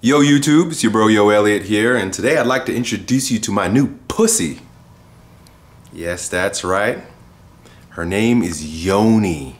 Yo YouTube, it's your bro Yo Elliott here, and today I'd like to introduce you to my new pussy. Yes, that's right. Her name is Yoni.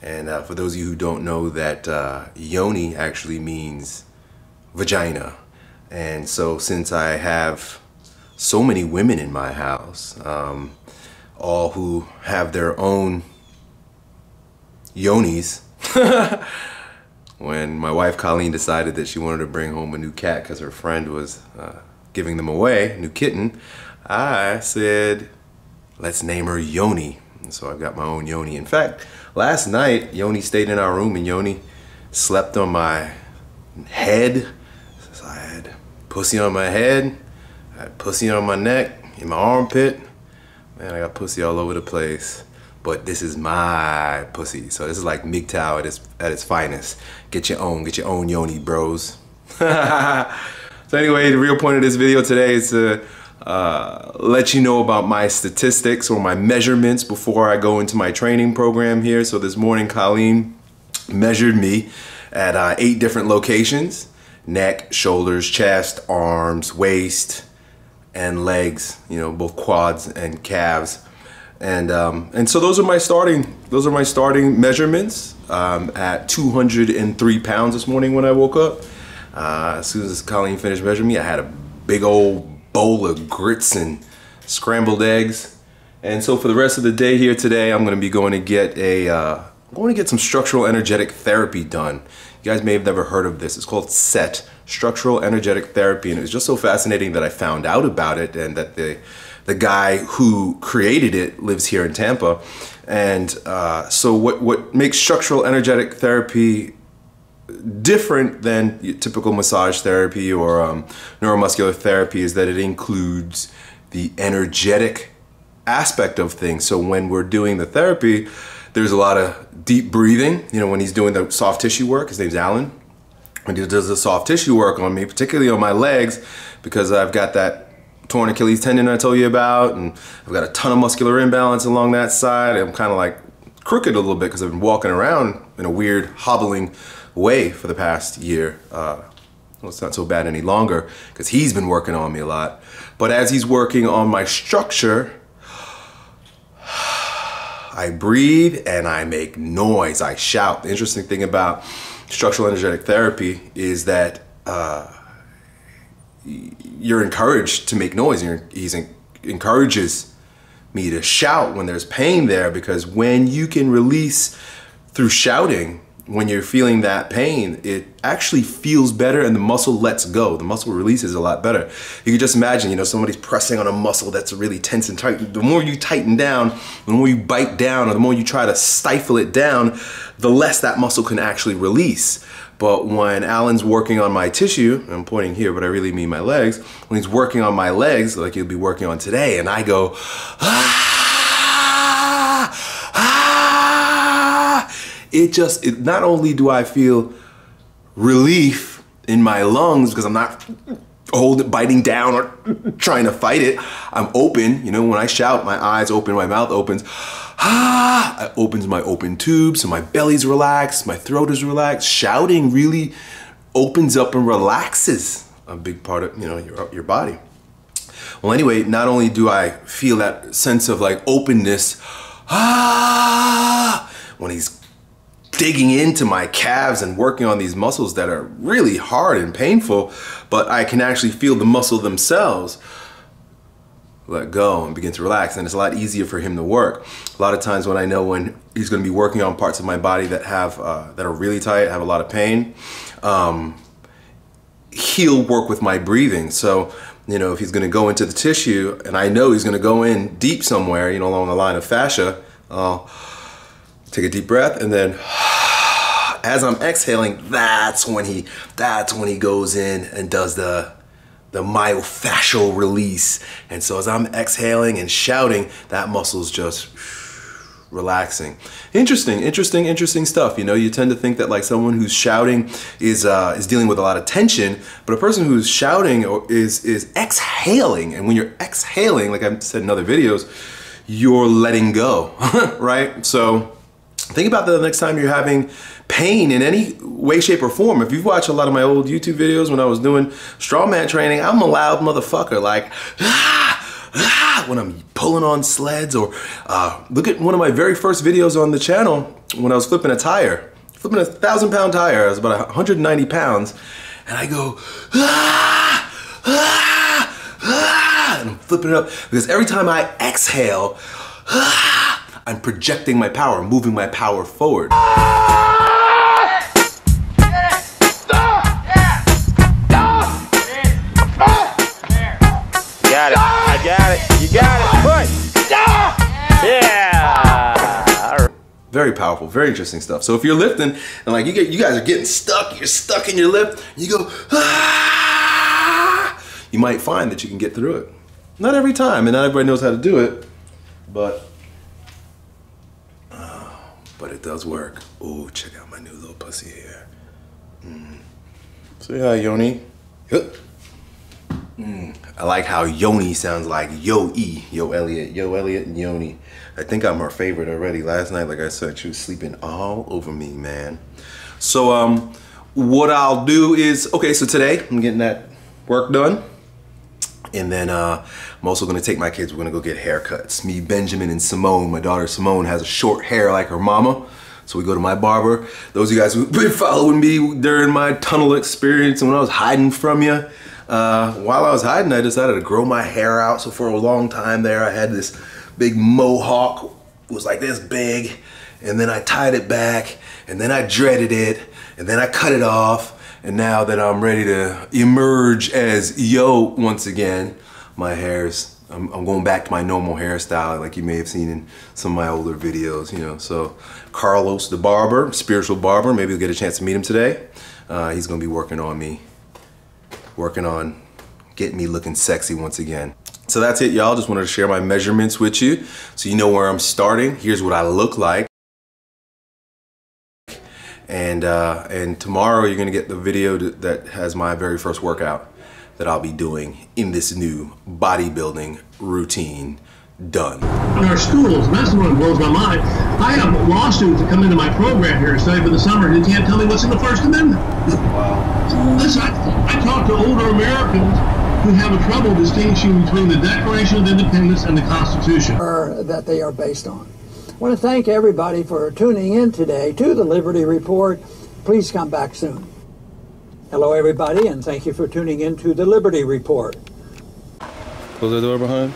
And uh, for those of you who don't know that uh, Yoni actually means vagina. And so since I have so many women in my house, um, all who have their own yonis, when my wife Colleen decided that she wanted to bring home a new cat because her friend was uh, giving them away, new kitten, I said, let's name her Yoni. And so I've got my own Yoni. In fact, last night, Yoni stayed in our room and Yoni slept on my head. So I had pussy on my head, I had pussy on my neck, in my armpit. Man, I got pussy all over the place but this is my pussy. So this is like MGTOW at its, at its finest. Get your own, get your own yoni, bros. so anyway, the real point of this video today is to uh, let you know about my statistics or my measurements before I go into my training program here. So this morning, Colleen measured me at uh, eight different locations. Neck, shoulders, chest, arms, waist, and legs, you know, both quads and calves and um, and so those are my starting those are my starting measurements um, at 203 pounds this morning when I woke up. Uh, as soon as Colleen finished measuring me, I had a big old bowl of grits and scrambled eggs. And so for the rest of the day here today, I'm going to be going to get a uh, I'm going to get some structural energetic therapy done. You guys may have never heard of this. It's called SET, Structural Energetic Therapy, and it was just so fascinating that I found out about it and that the the guy who created it lives here in Tampa. And uh, so what, what makes structural energetic therapy different than typical massage therapy or um, neuromuscular therapy is that it includes the energetic aspect of things. So when we're doing the therapy, there's a lot of deep breathing. You know, when he's doing the soft tissue work, his name's Alan. When he does the soft tissue work on me, particularly on my legs, because I've got that torn Achilles tendon I told you about, and I've got a ton of muscular imbalance along that side. I'm kind of like crooked a little bit because I've been walking around in a weird hobbling way for the past year. Uh, well, it's not so bad any longer because he's been working on me a lot. But as he's working on my structure, I breathe and I make noise. I shout. The interesting thing about structural energetic therapy is that uh, you're encouraged to make noise. You're, he's encourages me to shout when there's pain there because when you can release through shouting, when you're feeling that pain, it actually feels better and the muscle lets go. The muscle releases a lot better. You can just imagine, you know, somebody's pressing on a muscle that's really tense and tight. The more you tighten down, the more you bite down, or the more you try to stifle it down, the less that muscle can actually release. But when Alan's working on my tissue, I'm pointing here, but I really mean my legs, when he's working on my legs, like he'll be working on today, and I go, ah, ah, it just, it, not only do I feel relief in my lungs because I'm not hold biting down or trying to fight it. I'm open, you know, when I shout, my eyes open, my mouth opens ah, it opens my open tube, so my belly's relaxed, my throat is relaxed. Shouting really opens up and relaxes a big part of you know your, your body. Well, anyway, not only do I feel that sense of like openness, ah, when he's digging into my calves and working on these muscles that are really hard and painful, but I can actually feel the muscle themselves let go and begin to relax and it's a lot easier for him to work. A lot of times when i know when he's going to be working on parts of my body that have uh, that are really tight have a lot of pain um, he'll work with my breathing. So you know if he's going to go into the tissue and i know he's going to go in deep somewhere you know along the line of fascia i'll take a deep breath and then as i'm exhaling that's when he that's when he goes in and does the the myofascial release. And so as I'm exhaling and shouting, that muscle's just relaxing. Interesting, interesting, interesting stuff. You know, you tend to think that like someone who's shouting is uh, is dealing with a lot of tension, but a person who's shouting is is exhaling. And when you're exhaling, like I've said in other videos, you're letting go, right? So think about that the next time you're having pain in any way, shape, or form. If you've watched a lot of my old YouTube videos when I was doing strongman training, I'm a loud motherfucker. Like, ah, ah, when I'm pulling on sleds or uh, look at one of my very first videos on the channel when I was flipping a tire, flipping a thousand pound tire. I was about 190 pounds and I go, ah, ah, ah, and I'm flipping it up because every time I exhale, ah, I'm projecting my power, moving my power forward. Got it. I got it. You got it. Push. Yeah. Very powerful, very interesting stuff. So if you're lifting and like you get, you guys are getting stuck, you're stuck in your lift, you go, ah, you might find that you can get through it. Not every time, and not everybody knows how to do it, but, but it does work. Oh, check out my new little pussy here. Mm. Say hi, Yoni. Yup. Mm. I like how Yoni sounds like Yo E, Yo Elliott, Yo Elliott and Yoni. I think I'm her favorite already. Last night, like I said, she was sleeping all over me, man. So um, what I'll do is, okay, so today I'm getting that work done. And then uh, I'm also gonna take my kids, we're gonna go get haircuts. Me, Benjamin, and Simone, my daughter Simone has a short hair like her mama. So we go to my barber. Those of you guys who've been following me during my tunnel experience and when I was hiding from you, uh, while I was hiding, I decided to grow my hair out. So for a long time there, I had this big mohawk. It was like this big. And then I tied it back and then I dreaded it and then I cut it off. And now that I'm ready to emerge as yo once again, my hair's, I'm, I'm going back to my normal hairstyle like you may have seen in some of my older videos, you know. So Carlos the barber, spiritual barber, maybe you'll get a chance to meet him today. Uh, he's gonna be working on me working on getting me looking sexy once again. So that's it, y'all. Just wanted to share my measurements with you so you know where I'm starting. Here's what I look like. And, uh, and tomorrow you're gonna get the video that has my very first workout that I'll be doing in this new bodybuilding routine done. In our schools, and that's the one that blows my mind. I have law students that come into my program here and study for the summer and they can't tell me what's in the First Amendment. Wow. Listen, I, I talk to older Americans who have a trouble distinguishing between the Declaration of Independence and the Constitution. Or That they are based on. I want to thank everybody for tuning in today to the Liberty Report. Please come back soon. Hello, everybody, and thank you for tuning in to the Liberty Report. Close the door behind.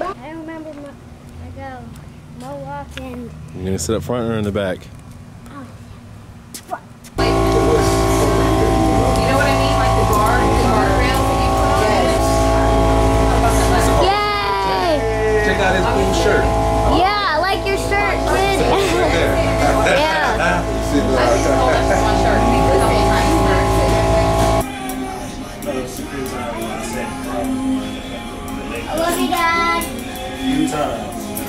I remember my, I go Mohawk and You're gonna sit up front or in the back? Yeah. I just told us one shirt, maybe a couple times I love you, Dad.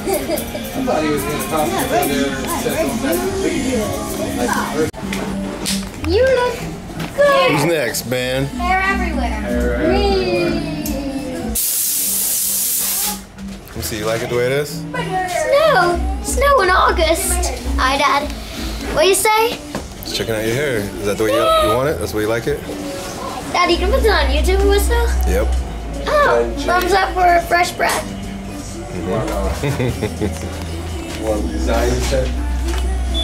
I thought he was gonna talk to me there and set them back to. You look good. Who's next, man? Hair everywhere. Hair me see, you like it the way it is? Snow. Snow in August. Hi, Dad. What you say? Just checking out your hair. Is that the way you, you want it? That's the way you like it? Dad, you can put it on YouTube and stuff? Yep. Oh, thumbs up for fresh breath. Well, design you said?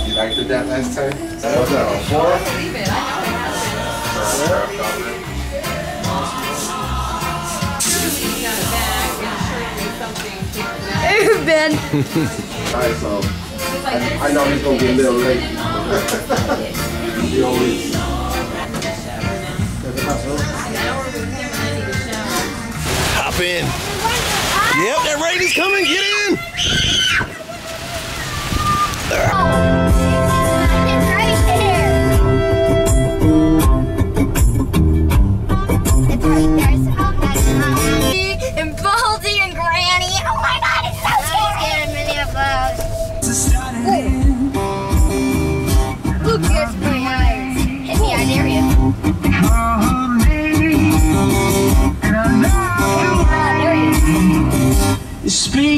You liked it that last time? What's that, a four? Believe it, I know it. He's got a bag and a shirt and something. Ben. I know he's gonna be a little late. he always. Hop in. Yep, that rain is coming. Get in. Oh.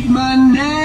my name.